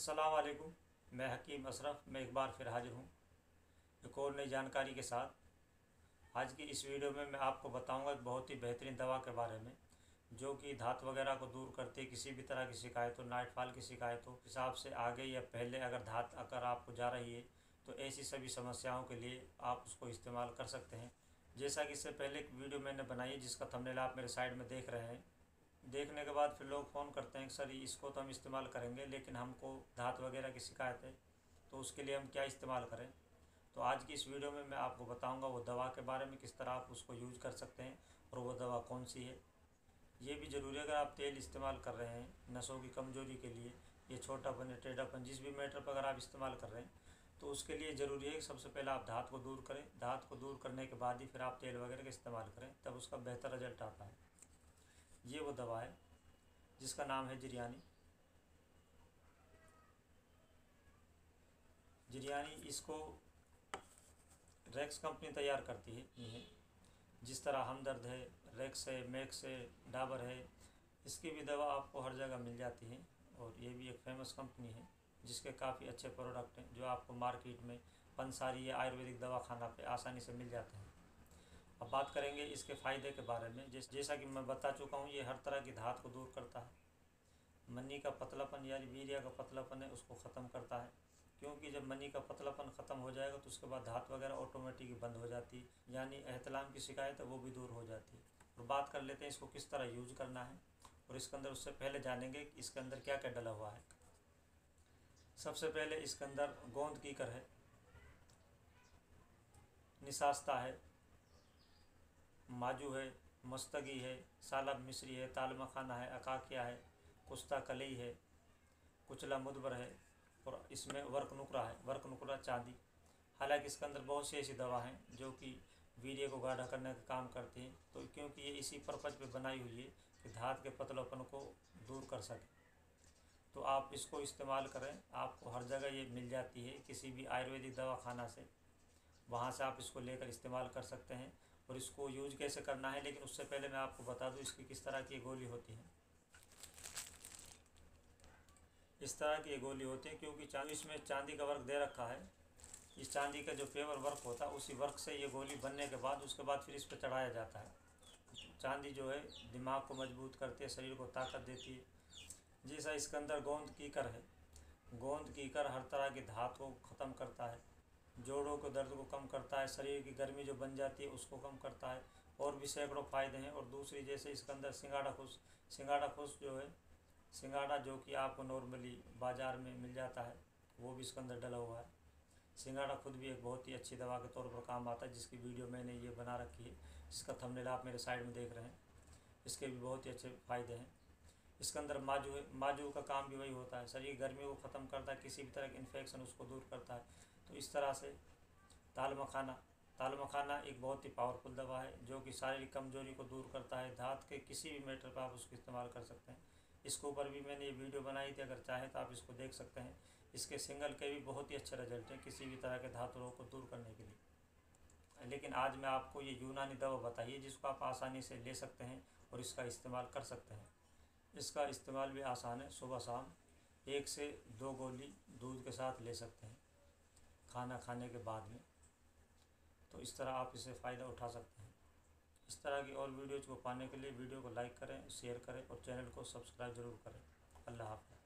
वालेकुम। मैं हकीम अशरफ, मैं एक बार फिर हाजिर हूँ एक और नई जानकारी के साथ। आज की इस वीडियो में मैं आपको बताऊँगा एक बहुत ही बेहतरीन दवा के बारे में, जो कि धात वगैरह को दूर करती है किसी भी तरह की शिकायत हो नाइट फॉल की शिकायत हिसाब से आगे या पहले अगर धात अगर आपको जा रही है तो ऐसी सभी समस्याओं के लिए आप उसको इस्तेमाल कर सकते हैं। जैसा कि इससे पहले एक वीडियो मैंने बनाई जिसका थंबनेल आप मेरे साइड में देख रहे हैं। देखने के बाद फिर लोग फ़ोन करते हैं कि सर, इसको तो हम इस्तेमाल करेंगे, लेकिन हमको धात वगैरह की शिकायत है तो उसके लिए हम क्या इस्तेमाल करें? तो आज की इस वीडियो में मैं आपको बताऊँगा वो दवा के बारे में, किस तरह आप उसको यूज़ कर सकते हैं और वो दवा कौन सी है। ये भी ज़रूरी है, अगर आप तेल इस्तेमाल कर रहे हैं नसों की कमज़ोरी के लिए, ये छोटापन या टेढ़ापन जिस भी मैटर पर अगर आप इस्तेमाल कर रहे हैं तो उसके लिए ज़रूरी है कि सबसे पहले आप धात को दूर करें। धात को दूर करने के बाद ही फिर आप तेल वगैरह का इस्तेमाल करें, तब उसका बेहतर रिज़ल्ट आता है। ये वो दवा है, जिसका नाम है जिरियानी। जिरियानी इसको रेक्स कंपनी तैयार करती है जिस तरह हमदर्द है, रेक्स है, मैक्स है, डाबर है, इसकी भी दवा आपको हर जगह मिल जाती है और ये भी एक फ़ेमस कंपनी है, जिसके काफ़ी अच्छे प्रोडक्ट हैं, जो आपको मार्केट में पंसारी या आयुर्वेदिक दवा खाना पे आसानी से मिल जाते हैं। अब बात करेंगे इसके फ़ायदे के बारे में। जिस, जैसा कि मैं बता चुका हूँ, ये हर तरह की धात को दूर करता है। मनी का पतलापन यानी वीरिया का पतलापन है, उसको ख़त्म करता है। क्योंकि जब मनी का पतलापन ख़त्म हो जाएगा तो उसके बाद धात वगैरह ऑटोमेटिक बंद हो जाती है। यानी एहतलाम की शिकायत है, वो भी दूर हो जाती और बात कर लेते हैं इसको किस तरह यूज़ करना है। और इसके अंदर उससे पहले जानेंगे कि इसके अंदर क्या क्या डला हुआ है। सबसे पहले इसके अंदर गोंद कीकर है। निशास्ता है। माजू है, मस्तगी है सालब मिश्री है ताल मखाना है, अकाकिया है कुश्ता कलई है, कुचला मुदबर है और इसमें वर्क नुकरा है, वर्क नुकरा चांदी। हालाँकि इसके अंदर बहुत सी ऐसी दवा हैं जो कि वीर्य को गाढ़ा करने का काम करती हैं तो क्योंकि ये इसी पर्पज पे बनाई हुई है कि धात के पतलोपन को दूर कर सके। तो आप इसको इस्तेमाल करें, आपको हर जगह ये मिल जाती है, किसी भी आयुर्वेदिक दवा खाना से। वहाँ से आप इसको लेकर इस्तेमाल कर सकते हैं। और इसको यूज़ कैसे करना है, लेकिन उससे पहले मैं आपको बता दूँ इसकी किस तरह की गोली होती है। इस तरह की गोली होती है क्योंकि चांदी इसमें चांदी का वर्क दे रखा है। इस चांदी का जो पेवर वर्क होता है उसी वर्क से ये गोली बनने के बाद, उसके बाद फिर इस पर चढ़ाया जाता है। चांदी जो है, दिमाग को मज़बूत करती है, शरीर को ताकत देती है। जैसा इसके अंदर गोंद कीकर है, गोंद कीकर हर तरह की धात को ख़त्म करता है। जोड़ों के दर्द को कम करता है, शरीर की गर्मी जो बन जाती है उसको कम करता है और भी सैकड़ों फ़ायदे हैं। और दूसरी, जैसे इसके अंदर सिंगाड़ा खुश सिंगाड़ा खुश जो है, सिंगाड़ा जो कि आपको नॉर्मली बाज़ार में मिल जाता है, वो भी इसके अंदर डला हुआ है। सिंगाड़ा खुद भी एक बहुत ही अच्छी दवा के तौर पर काम आता है, जिसकी वीडियो मैंने ये बना रखी है, जिसका थंबनेल आप मेरे साइड में देख रहे हैं। इसके भी बहुत ही अच्छे फ़ायदे हैं। इसके अंदर माजू माजू का काम भी वही होता है, शरीर गर्मी को ख़त्म करता है, किसी भी तरह के इन्फेक्शन उसको दूर करता है। तो इस तरह से ताल मखाना ताल मखाना एक बहुत ही पावरफुल दवा है, जो कि शारीरिक कमज़ोरी को दूर करता है। धात के किसी भी मैटर पर आप उसको इस्तेमाल कर सकते हैं। इसके ऊपर भी मैंने ये वीडियो बनाई थी, अगर चाहे तो आप इसको देख सकते हैं। इसके सिंगल के भी बहुत ही अच्छे रिज़ल्ट हैं किसी भी तरह के धातु रोग को दूर करने के लिए। लेकिन आज मैं आपको ये यूनानी दवा बताइए, जिसको आप आसानी से ले सकते हैं और इसका इस्तेमाल कर सकते हैं। इसका इस्तेमाल भी आसान है। सुबह शाम एक से दो गोली दूध के साथ ले सकते हैं। खाना खाने के बाद में। तो इस तरह आप इसे फ़ायदा उठा सकते हैं। इस तरह की और वीडियोज़ को पाने के लिए वीडियो को लाइक करें, शेयर करें और चैनल को सब्सक्राइब ज़रूर करें। अल्लाह हाफ़